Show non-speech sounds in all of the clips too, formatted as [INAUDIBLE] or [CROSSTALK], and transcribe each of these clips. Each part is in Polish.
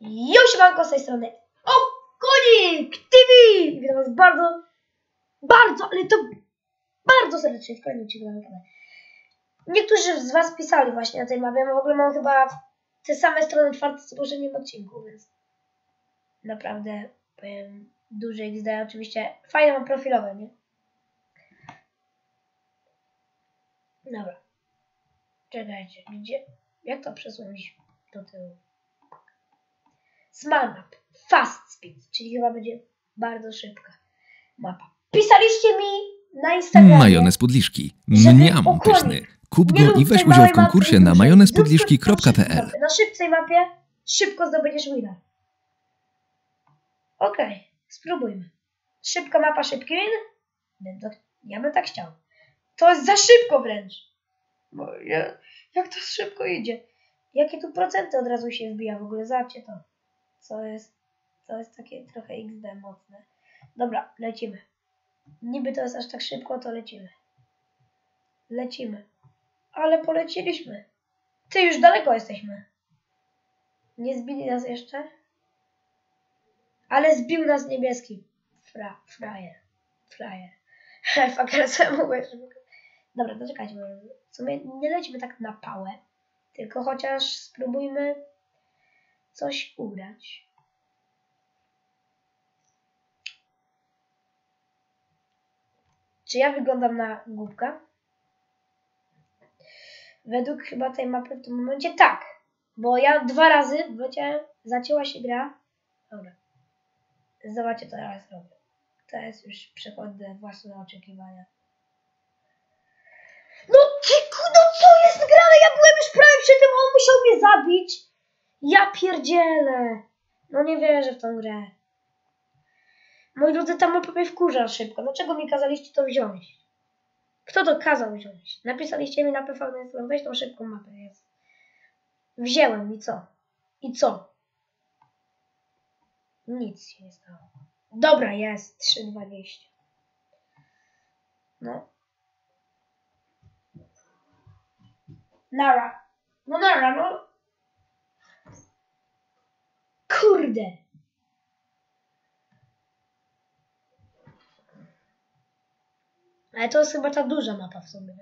Jo, siemanko z tej strony Okonik TV! Witam was bardzo, bardzo, ale to bardzo serdecznie w kolejnym odcinku. Niektórzy z was pisali właśnie na tej mapie, ja w ogóle mam chyba te same strony czwarte co w poprzednim odcinku, więc naprawdę powiem duży XD, oczywiście fajne mam profilowe, nie? Dobra. Czekajcie, gdzie? Jak to przesunąć do tyłu? Small map. Fast speed, czyli chyba będzie bardzo szybka mapa. Pisaliście mi na Instagramie. Majonez podliszki. Mniam pyszny. Kup go i weź udział w konkursie na majonezpodliszki.pl. Na szybcej mapie szybko zdobędziesz wina. Okej, spróbujmy. Szybka mapa, szybki win? Ja bym tak chciał. To jest za szybko wręcz. Bo ja, jak to szybko idzie. Jakie tu procenty od razu się wbija w ogóle? Zobaczcie to. Co jest, to jest takie trochę XD mocne. Dobra, lecimy. Niby to jest aż tak szybko, to lecimy. Lecimy. Ale poleciliśmy. Ty, już daleko jesteśmy. Nie zbili nas jeszcze? Ale zbił nas niebieski. Fra, frajer. Frajer. [LAUGHS] Fucker, co mówię? Dobra, to czekajcie. bo W sumie nie lecimy tak na pałę. Tylko chociaż spróbujmy coś ugrać. Czy ja wyglądam na głupka? Według chyba tej mapy w tym momencie tak. Bo ja dwa razy wleciałem, zacięła się gra. Dobra. Zobaczcie, co teraz robię. Teraz już przechodzę własne oczekiwania. No kiku, no co jest grane? Ja byłem już prawie przy tym, on musiał mnie zabić. Ja pierdzielę. No nie wierzę w tą grę. Moi drodzy, ta mapa mnie wkurza szybko. Dlaczego mi kazaliście to wziąć? Kto to kazał wziąć? Napisaliście mi na PV, weź tą szybką mapę. Jest. Wziąłem i co? I co? Nic się nie stało. Dobra, jest 3,20. No. Nara. No nara, no. Kurde. Ale to jest chyba ta duża mapa w sumie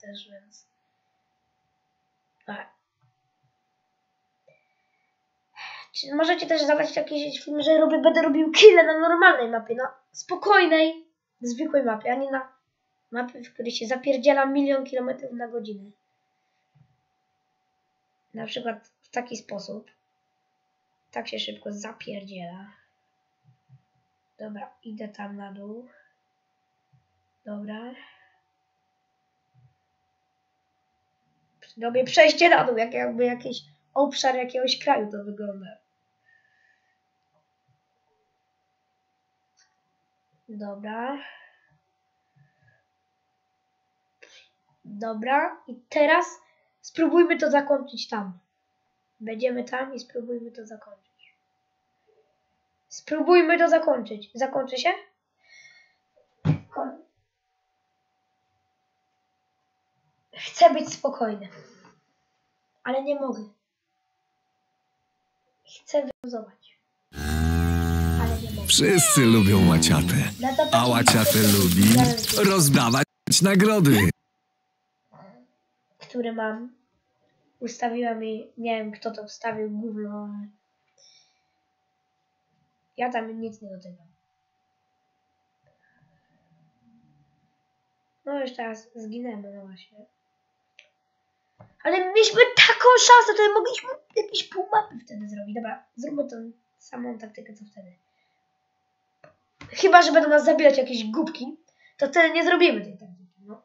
też, więc... Tak. Możecie też zadać jakiś film, że robię, będę robił kille na normalnej mapie, na spokojnej, zwykłej mapie, a nie na mapie, w której się zapierdziela milion kilometrów na godzinę. Na przykład w taki sposób. Tak się szybko zapierdziela. Dobra, idę tam na dół. Dobra. Robię przejście na dół, jak jakby jakiś obszar jakiegoś kraju to wygląda. Dobra. Dobra. I teraz spróbujmy to zakończyć tam. Będziemy tam i spróbujmy to zakończyć. Spróbujmy to zakończyć. Zakończy się? Chcę być spokojny. Ale nie mogę. Chcę wyluzować. Ale nie mogę. Wszyscy lubią łaciatę. A łaciatę lubi rozdawać nagrody. który mam. Ustawiłam i nie wiem kto to wstawił, gówno, ale ja tam nic nie dotykam. No już teraz zginęmy, no właśnie. Ale mieliśmy taką szansę, to mogliśmy jakieś pół mapy wtedy zrobić. Dobra, zróbmy tą samą taktykę co wtedy. Chyba, że będą nas zabijać jakieś głupki, to wtedy nie zrobimy tej taktyki, no.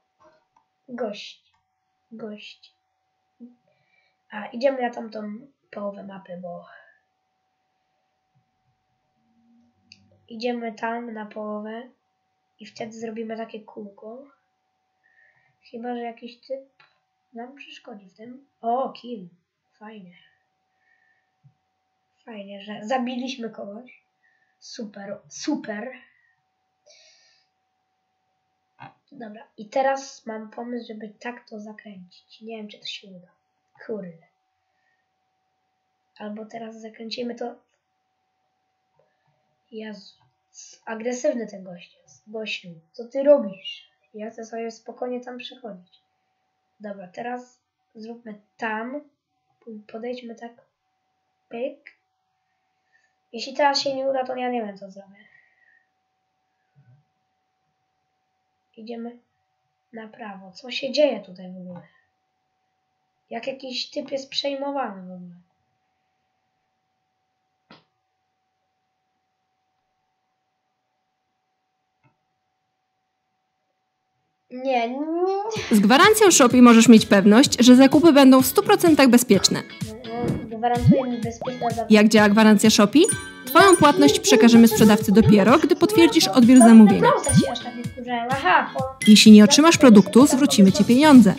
Gość. Gość. A, idziemy na tamtą połowę mapy, bo... Idziemy tam na połowę i wtedy zrobimy takie kółko. Chyba, że jakiś typ nam przeszkodzi w tym. O, kill. Fajnie. Fajnie, że zabiliśmy kogoś. Super, super. Dobra, i teraz mam pomysł, żeby tak to zakręcić. Nie wiem, czy to się uda. Kurde. Albo teraz zakręcimy to. Jezu. Agresywny ten gość jest. Gościu, co ty robisz? Ja chcę sobie spokojnie tam przechodzić. Dobra, teraz zróbmy tam. Podejdźmy tak. Pyk. Jeśli teraz się nie uda, to ja nie wiem co zrobię. Idziemy na prawo. Co się dzieje tutaj w ogóle? Jak jakiś typ jest przejmowany w ogóle. Nie, nie, Z gwarancją Shopee możesz mieć pewność, że zakupy będą w 100% bezpieczne. gwarantuję mi bezpieczne zakupy. Jak działa gwarancja Shopee? Twoją płatność przekażemy sprzedawcy dopiero, gdy potwierdzisz odbiór zamówienia. Tak nie. Jeśli nie otrzymasz produktu, zwrócimy Ci pieniądze.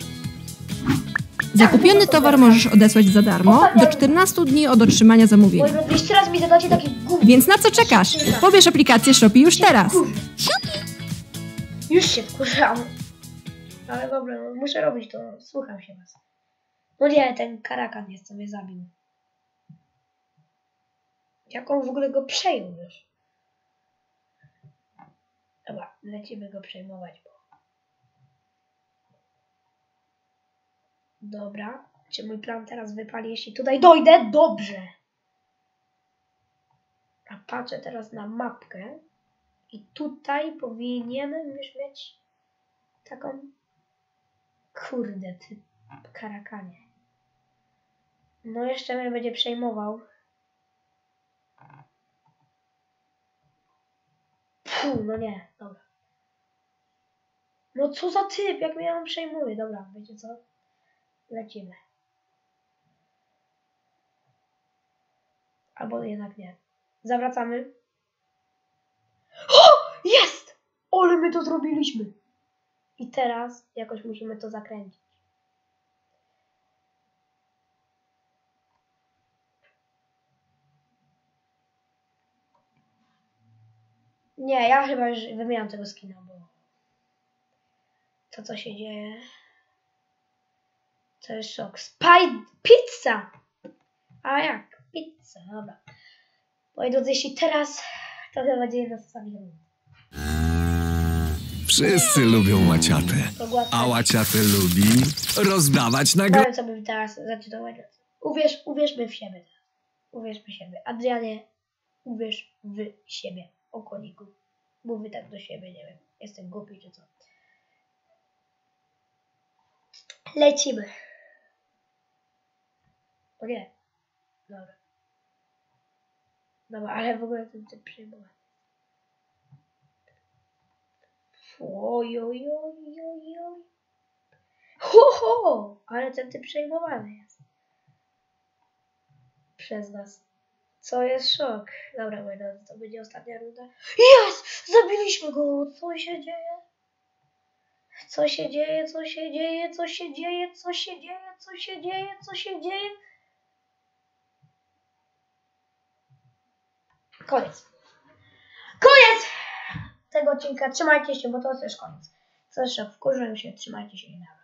Zakupiony towar możesz odesłać za darmo do 14 dni od otrzymania zamówienia. Więc na co czekasz? Pobierz aplikację Shopee już teraz. Już się wkurzam. Ale dobra, no, muszę robić to. Słucham się was. No nie, ten karakan jest, co mnie zabił. Jak on w ogóle go przejął już? Dobra, lecimy go przejmować, bo... Dobra. Czy mój plan teraz wypali, jeśli tutaj dojdę? Dobrze. A patrzę teraz na mapkę. I tutaj powinienem już mieć taką. Kurde, ty karakanie. No jeszcze mnie będzie przejmował. Puh, no nie, dobra. No co za typ, jak mnie on przejmuje. Dobra, wiecie co? Lecimy. Albo jednak nie. Zawracamy. Jest! Ale my to zrobiliśmy! I teraz jakoś musimy to zakręcić. Nie, ja chyba już wymieniam tego skina, bo to co się dzieje to jest szok. Spy pizza! A jak? Pizza, dobra. Moi drodzy, jeśli teraz to chyba ostatnich rund. Wszyscy lubią łaciatę. A łaciatę lubi rozdawać nagrody. Bym teraz zacytować. Uwierz, uwierzmy w siebie. Uwierzmy w siebie. Adrianie, uwierz w siebie. Okoliku. Mówię tak do siebie, nie wiem. Jestem głupi czy co. Lecimy. O nie. Dobra. Dobra, ale w ogóle ten typ przejmowany. Oj, oj, oj, oj, oj. Ho, ho! Ale ten typ przejmowany jest. Przez nas. Co jest szok. Dobra, moi drodzy, to będzie ostatnia runda. Jest! Zabiliśmy go! Co się dzieje? Co się dzieje? Co się dzieje? Co się dzieje? Co się dzieje? Co się dzieje? Co się dzieje? Koniec. Koniec tego odcinka. Trzymajcie się, bo to już koniec. Jeszcze? Wkurzyłem się. Trzymajcie się i na razie.